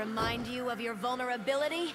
Remind you of your vulnerability?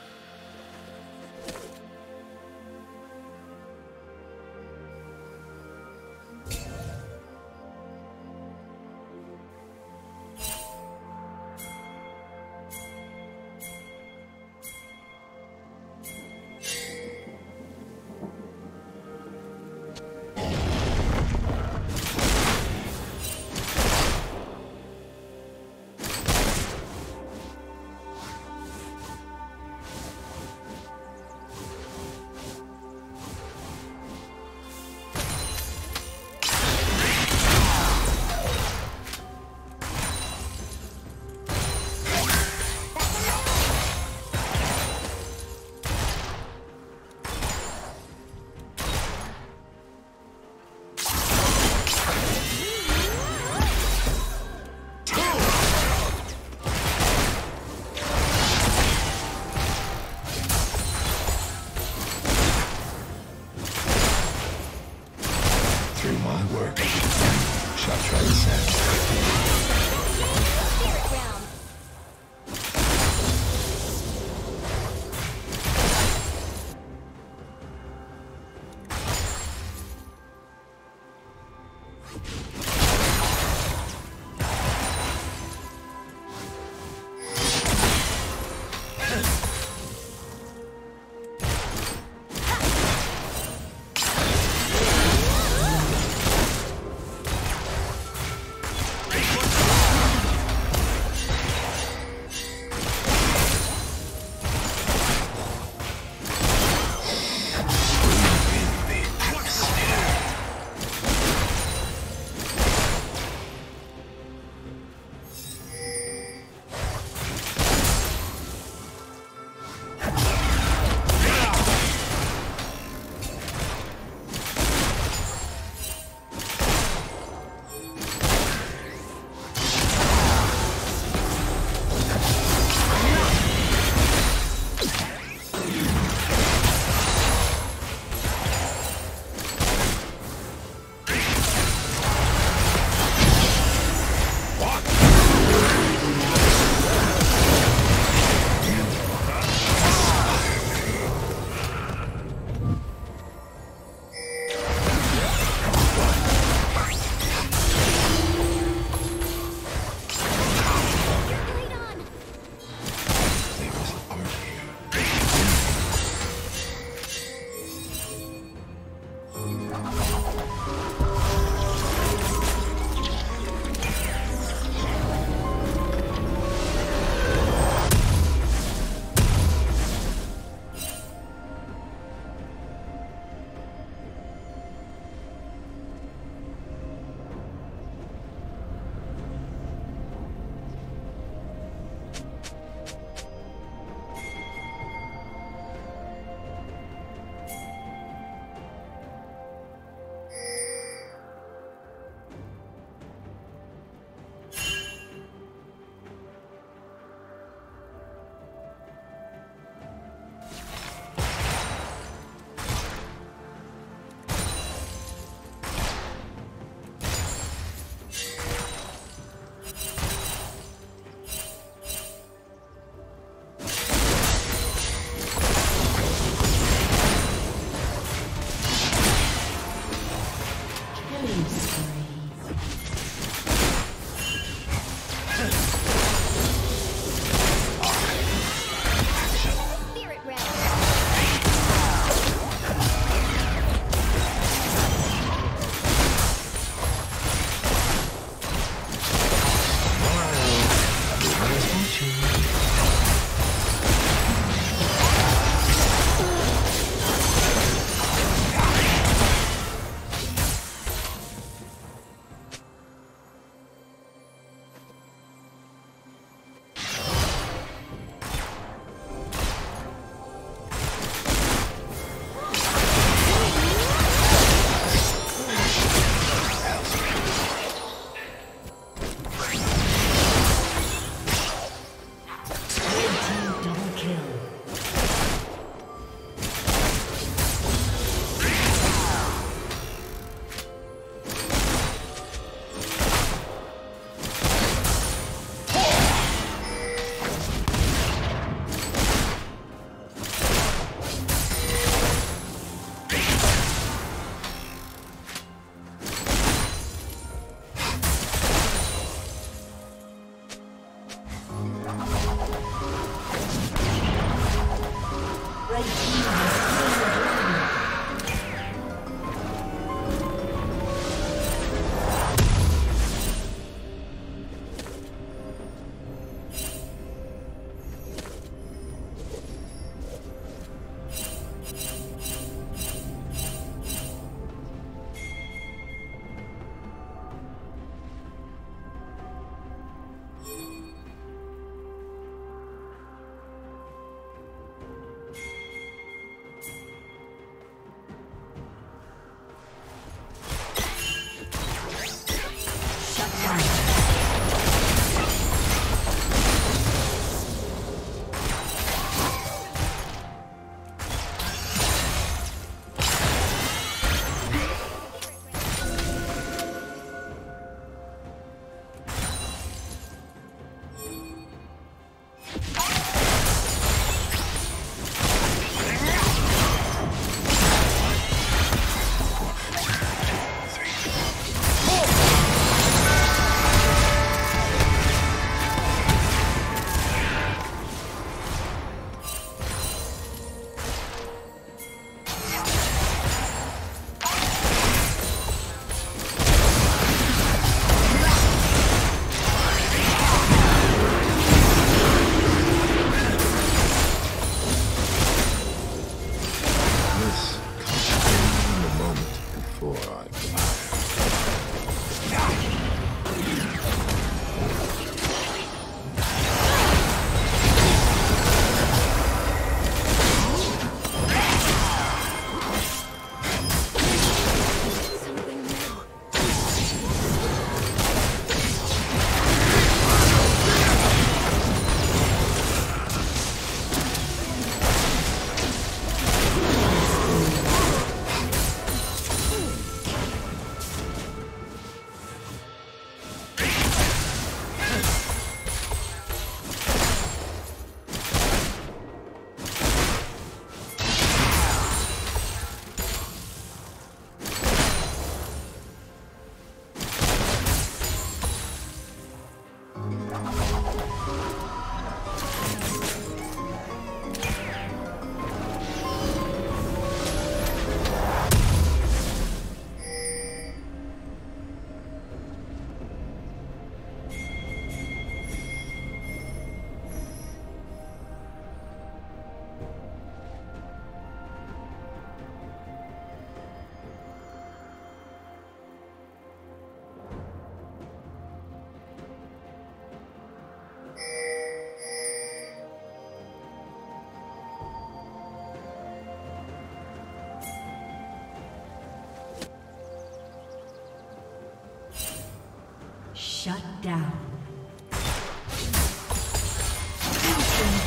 Shut down.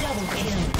double kill.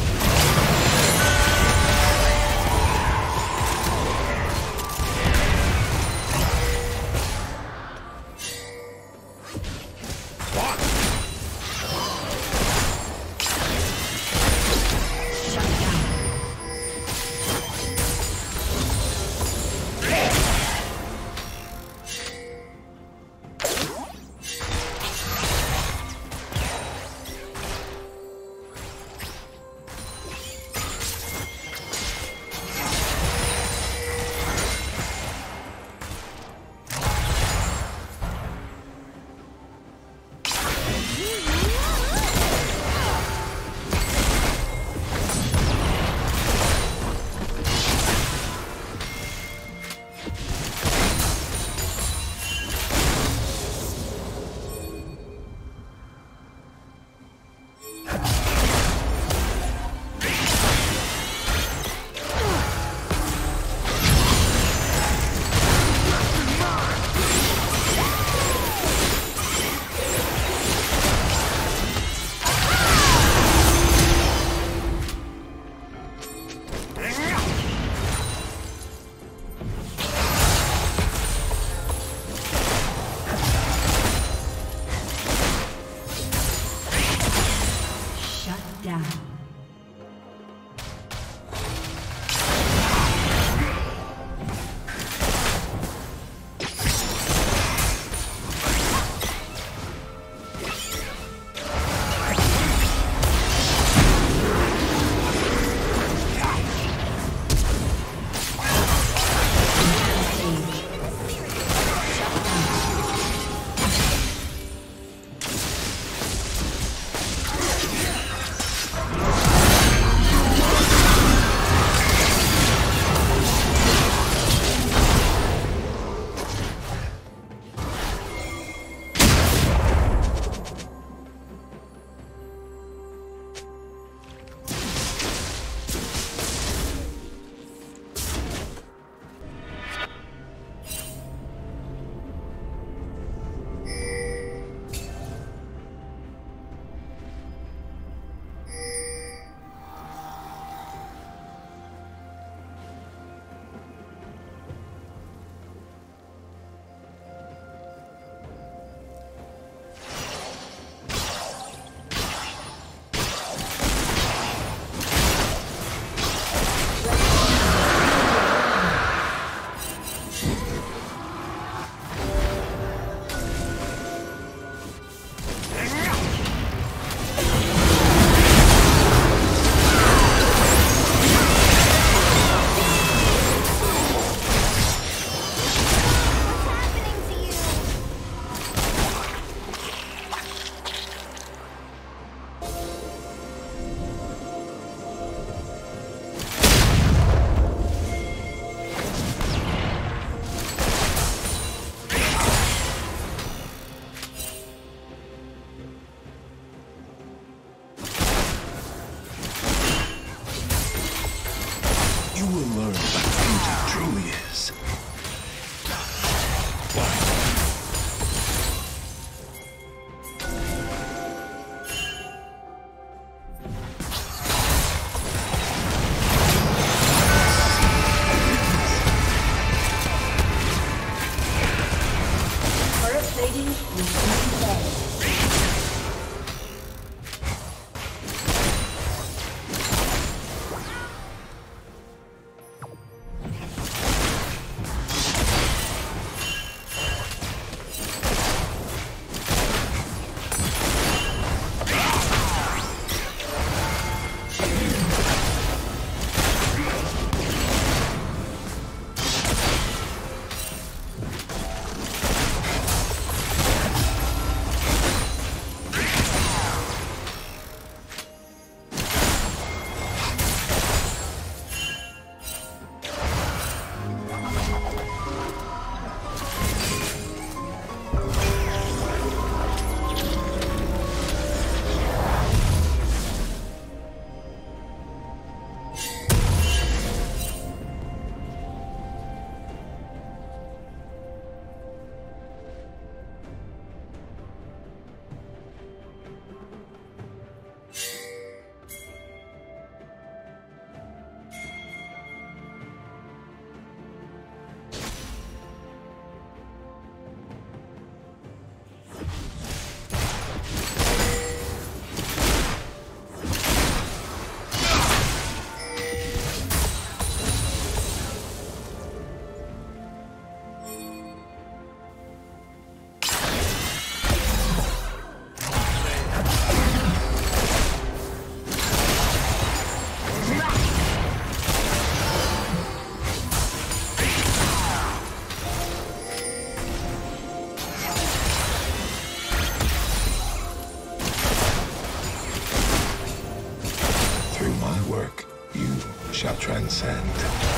Shall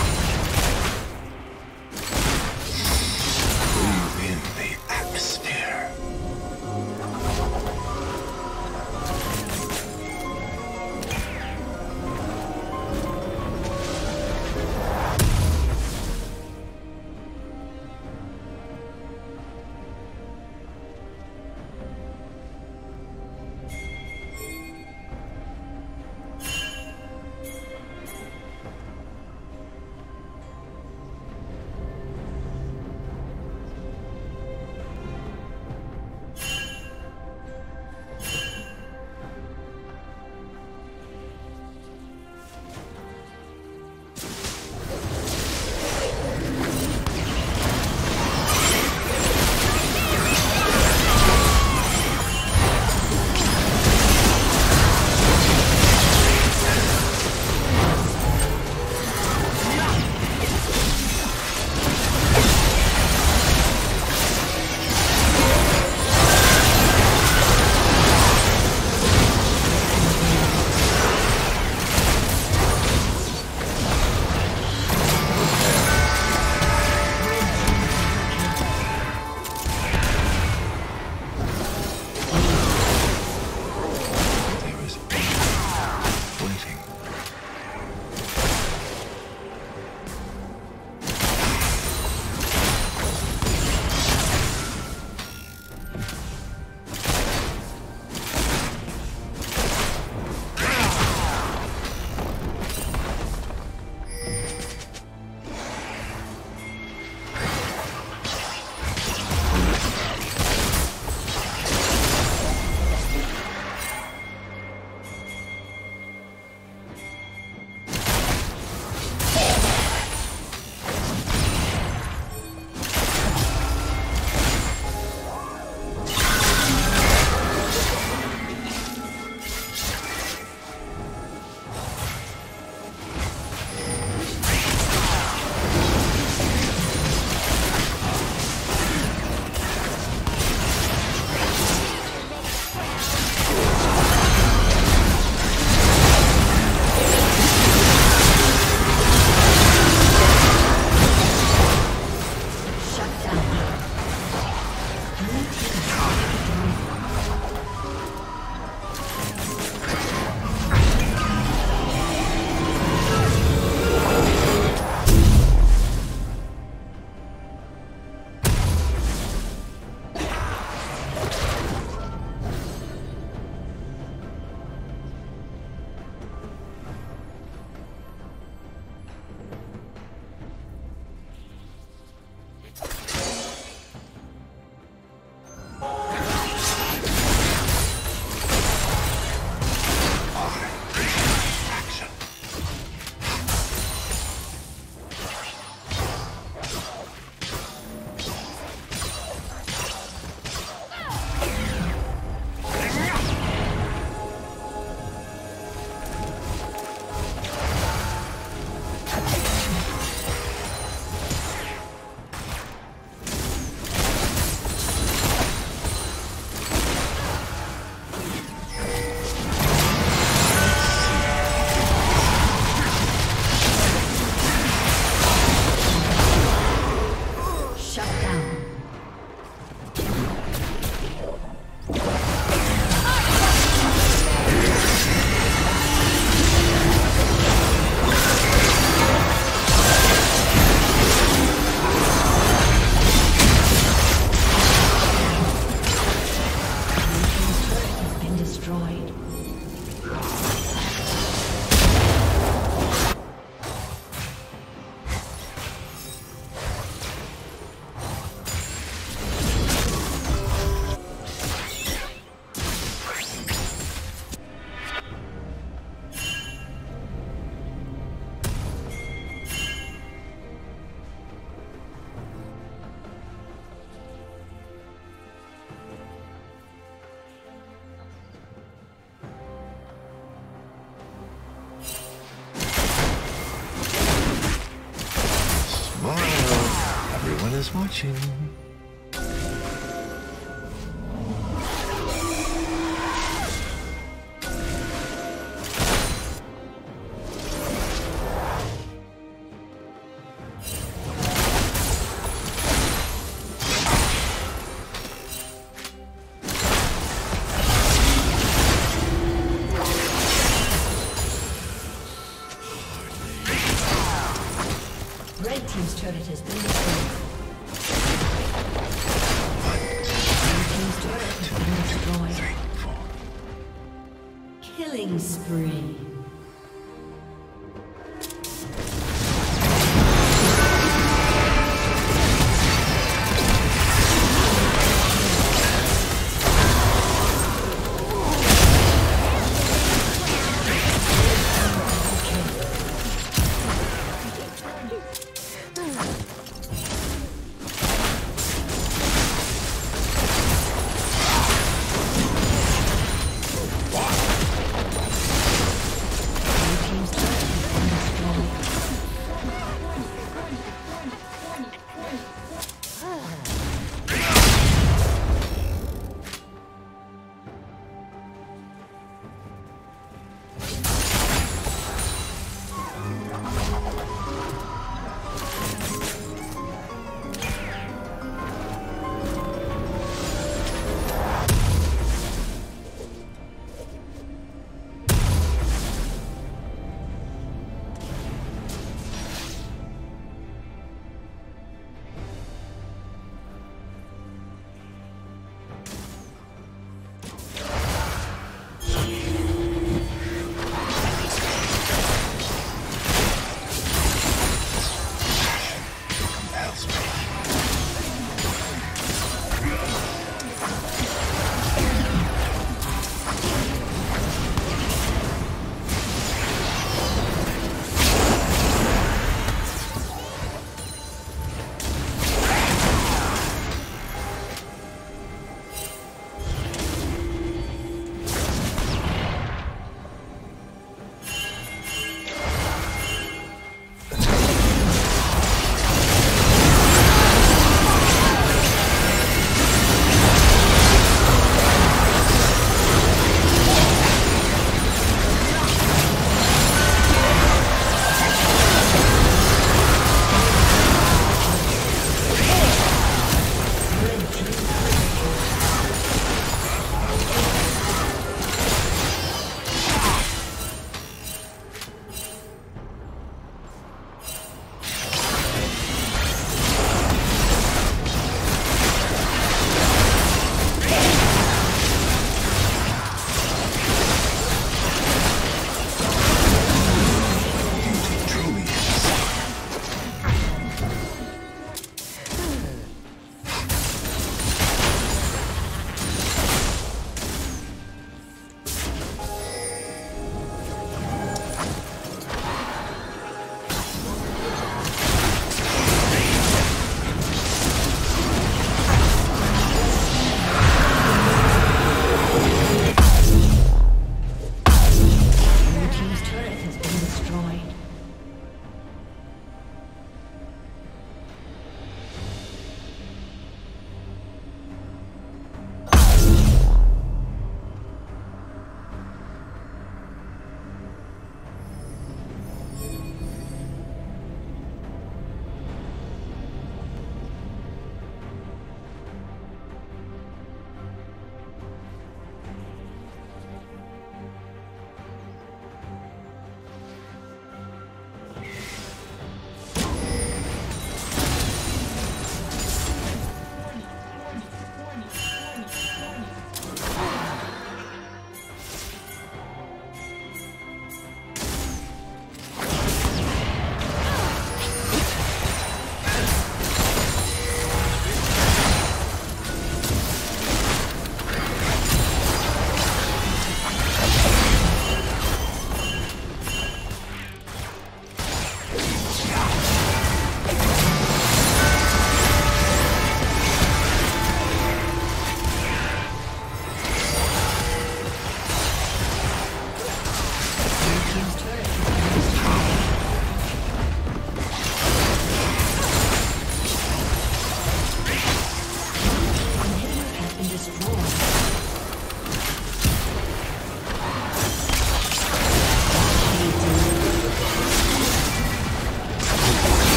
Thank you.